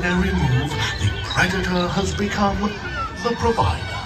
move, the predator has become the provider.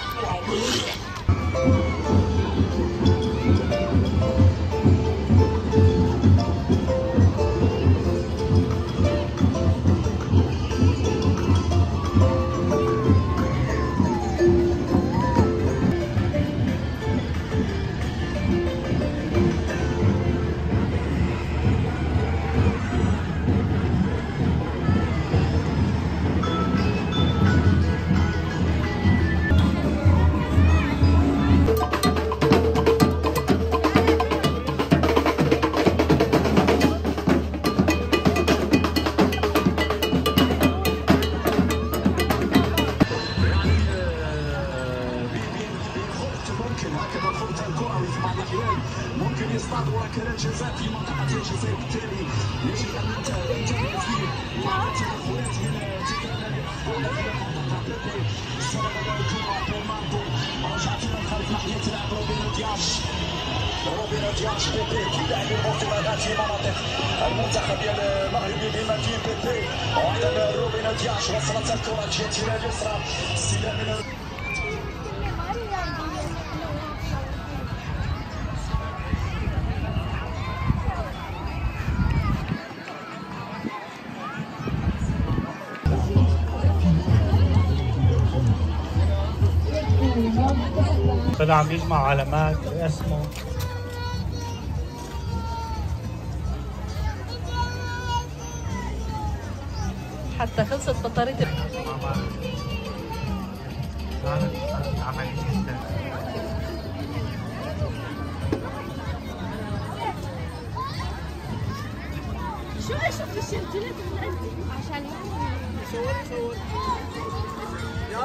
جزاء في منطقة الجزاء بالتالي يجب ننتبه فيه مع التدخلات هنا رجعت إلى الخلف ناحية تلعب روبينو دياش روبينو دياش بيبي كيلعب البرتغال في مناطق المنتخب ديال المغربي بمدينة بيبي وأيضا روبينو دياش وصلت جهة إلى اليسرى استلام من طلع عم يجمع علامات باسمه حتى خلصت بطارية شو أشوف الشركات عشان صور صور يا